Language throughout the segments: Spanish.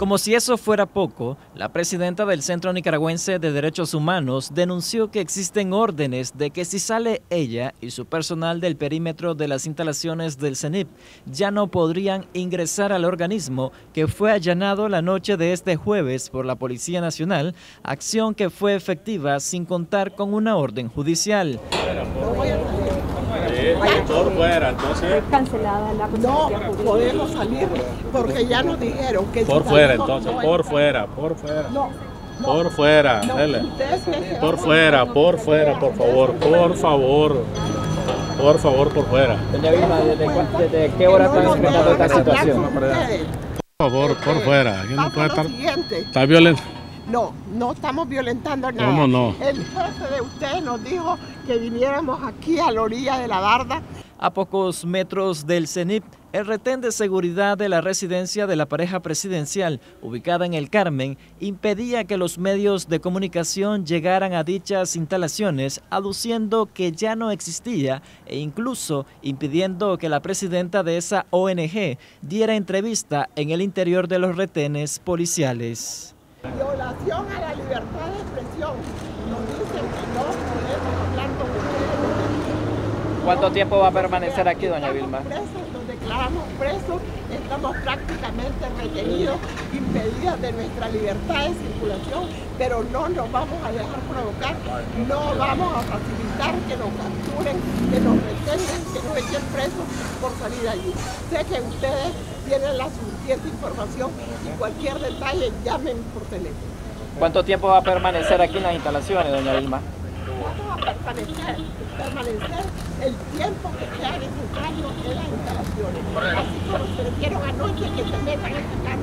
Como si eso fuera poco, la presidenta del Centro Nicaragüense de Derechos Humanos denunció que existen órdenes de que si sale ella y su personal del perímetro de las instalaciones del CENIP, ya no podrían ingresar al organismo que fue allanado la noche de este jueves por la Policía Nacional, acción que fue efectiva sin contar con una orden judicial. Por fuera, entonces. cancelada la No podemos salir porque ya nos dijeron que Por fuera, entonces, por fuera, por fuera. Por fuera, dele. Por fuera, por fuera, por favor, por favor. Por favor, por fuera. Doña Vilma, ¿desde, qué hora están enfrentando esta situación? Por favor, por fuera. Aquí no puede estar. Está violento. No, no estamos violentando nada. ¿Cómo no? El jefe de ustedes nos dijo que viniéramos aquí a la orilla de la barda. A pocos metros del CENIP, el retén de seguridad de la residencia de la pareja presidencial, ubicada en el Carmen, impedía que los medios de comunicación llegaran a dichas instalaciones, aduciendo que ya no existía e incluso impidiendo que la presidenta de esa ONG diera entrevista en el interior de los retenes policiales. Violación a la libertad de expresión. Nos dicen que no podemos hablar con ustedes. ¿Cuánto tiempo va a permanecer aquí, doña Vilma? Presos, nos declaramos presos, estamos prácticamente retenidos, impedidos de nuestra libertad de circulación, pero no nos vamos a dejar provocar, no vamos a facilitar que nos capturen, que nos retengan, que nos echen presos por salir allí. Sé que ustedes tienen la suficiente información y cualquier detalle llamen por teléfono. ¿Cuánto tiempo va a permanecer aquí en las instalaciones, doña Vilma? Vamos a permanecer, permanecer el tiempo que sea necesario en las instalaciones. Así como se metieron anoche que se metan a sacar,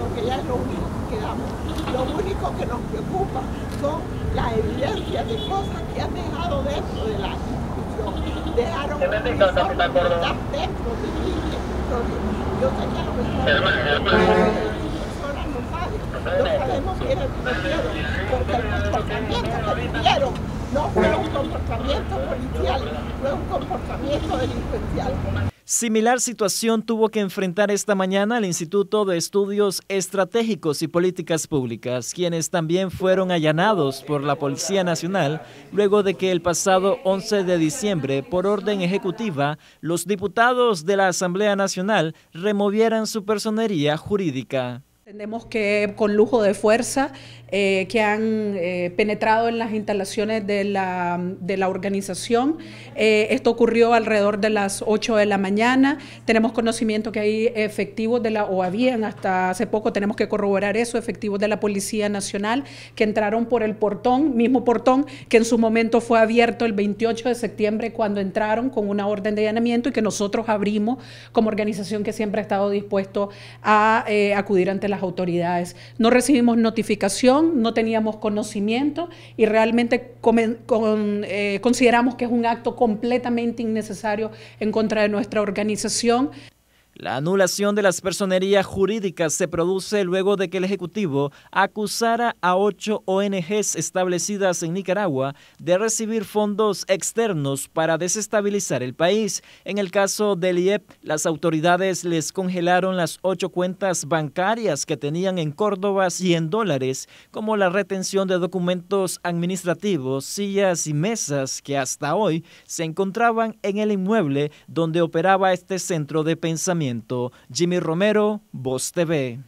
porque ya es lo único que damos. Lo único que nos preocupa son las evidencias de cosas que han dejado dentro de la institución. Dejaron personas dentro de. Yo sé que a lo mejor personas no saben, porque no fue un comportamiento policial, fue un comportamiento delincuencial. Similar situación tuvo que enfrentar esta mañana el Instituto de Estudios Estratégicos y Políticas Públicas, quienes también fueron allanados por la Policía Nacional luego de que el pasado 11 de diciembre, por orden ejecutiva, los diputados de la Asamblea Nacional removieran su personería jurídica. Entendemos que con lujo de fuerza, eh, que han eh, penetrado en las instalaciones de la, de la organización. Eh, esto ocurrió alrededor de las 8 de la mañana. Tenemos conocimiento que hay efectivos de la, o habían hasta hace poco, tenemos que corroborar eso, efectivos de la Policía Nacional que entraron por el portón, mismo portón que en su momento fue abierto el 28 de septiembre cuando entraron con una orden de allanamiento y que nosotros abrimos como organización que siempre ha estado dispuesto a acudir ante las autoridades. No recibimos notificación, no teníamos conocimiento y realmente eh, consideramos que es un acto completamente innecesario en contra de nuestra organización. La anulación de las personerías jurídicas se produce luego de que el Ejecutivo acusara a ocho ONGs establecidas en Nicaragua de recibir fondos externos para desestabilizar el país. En el caso del IEP, las autoridades les congelaron las ocho cuentas bancarias que tenían en Córdoba y en dólares, como la retención de documentos administrativos, sillas y mesas que hasta hoy se encontraban en el inmueble donde operaba este centro de Jimmy Romero, Voz TV.